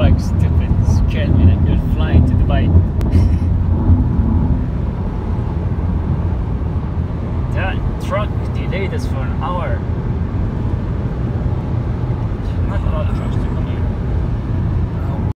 bike stupid. Scared me that you're flying to Dubai. that truck delayed us for an hour.